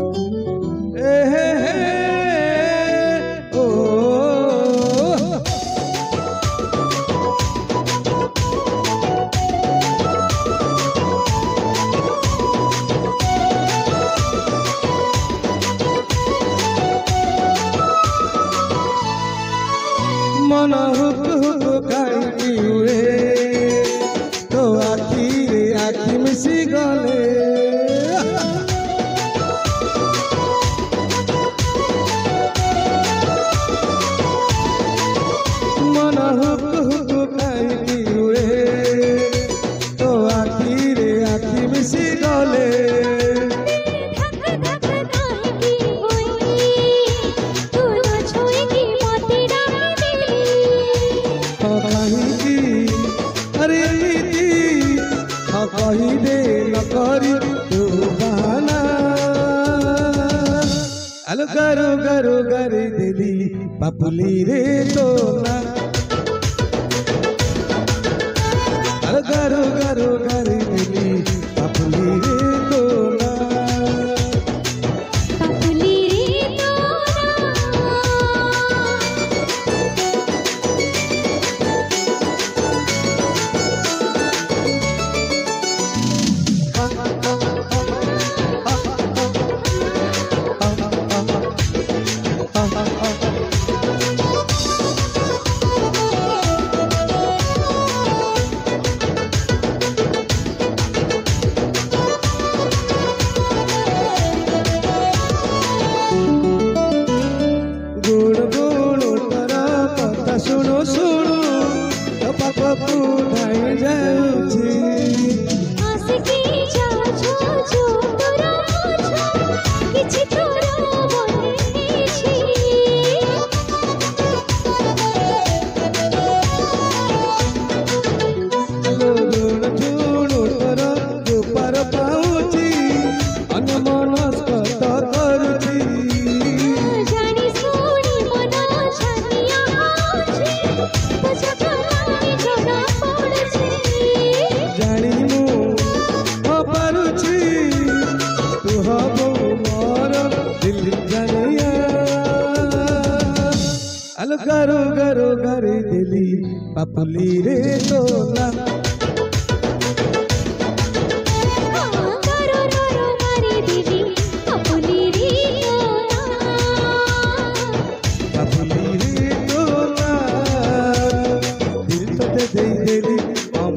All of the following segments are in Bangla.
Oh, हलो करो करो गरे दिली। पपुली रे तोला हलो गरो गरो गरे दिली। पपुली रे হ্যালো গারো গারো গারে দিলি পাপুলি রে তোলা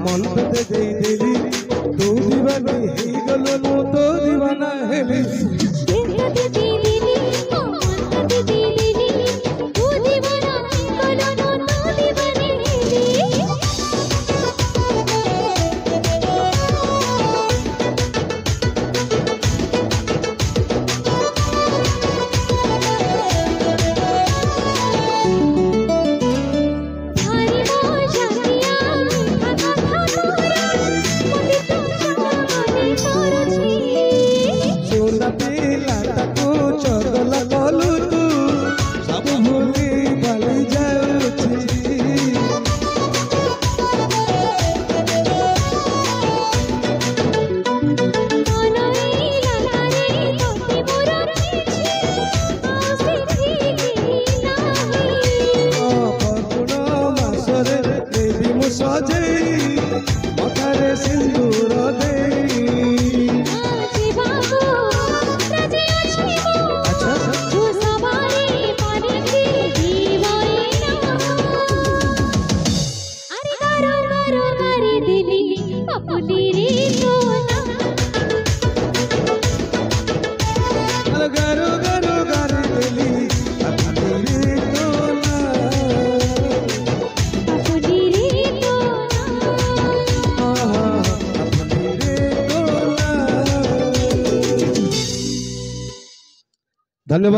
মন পেতে দেই দিলি তো দিবানি হেই গেল মতো দিবানা হেলিস धन्यवाद